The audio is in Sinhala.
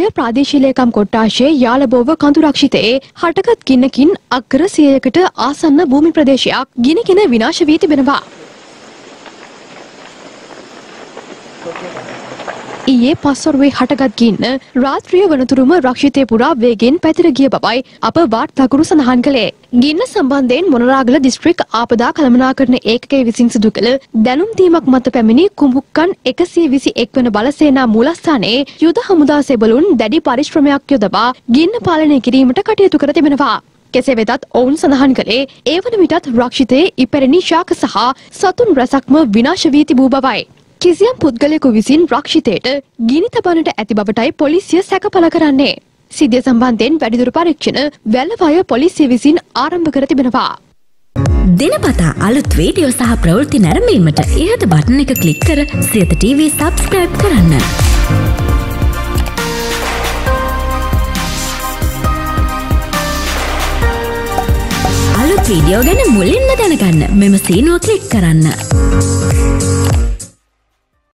වෙල්ලවාය ප්‍රාදේශීලේකම් කොට්ටාශයේ යාලබෝව කඳුරක්ෂිතයේ හටගත් ගින්නකින් අක්කර සියයකට ආසන්න භූමි ප්‍රදේශයක් ගිනිගෙන විනාශ වී තිබෙනවා. ඊයේ පස්වරුවේ හටගත් ගින්න රාත්‍රිය වනතුරුම රක්ෂිතය පුරා වේගෙන් පැතිර ගිය බවයි අප වාර්තාකරු සඳහන් කළේ. ගින්න සම්බන්ධයෙන් මොනරාගල දිස්ත්‍රික් ආපදා කළමනාකරන ඒකකය විසින් සිදු කළ දැනුම් දීමක් මත පැමිණි කුඹුක්කන් එකසිය විසි එක් වන බලසේනා මූලස්ථානයේ යුද හමුදා සෙබලුන් දැඩි පරිශ්‍රමයක් යොදවා ගින්න පාලනය කිරීමට කටයුතු කර තිබෙනවා. කෙසේ වෙතත් ඔවුන් සඳහන් කළේ ඒ වන විටත් රක්ෂිතයේ ඉපැරණි ශාක සහ සතුන් රැසක්ම විනාශ වී තිබූ බවයි. කිසියම් පුද්ගලයෙකු විසින් රක්ෂිතයට ගිනි තබන්නට ඇති බවටයි පොලිසිය සැකපල කරන්නේ. සිද්ධිය සම්බන්ධයෙන් වැඩිදුර පරීක්ෂණ වැල්ලවාය පොලිසිය විසින් ආරම්භ කර තිබෙනවා. දිනපතා අලුත් වීඩියෝ සහ ප්‍රවෘත්ති නැරඹීමට ඉහත බටන එක ක්ලික් කර සියත TV සබස්ක්‍රයිබ් කරන්න. අලුත් වීඩියෝ ගැන මුලින්ම දැනගන්න මෙම සීනුව ක්ලික් කරන්න.